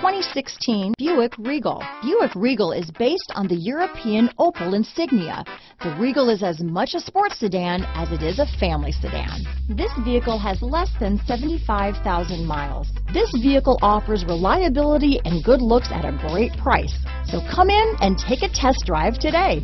2016 Buick Regal. Buick Regal is based on the European Opel Insignia. The Regal is as much a sports sedan as it is a family sedan. This vehicle has less than 75,000 miles. This vehicle offers reliability and good looks at a great price. So come in and take a test drive today.